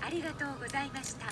ありがとうございました。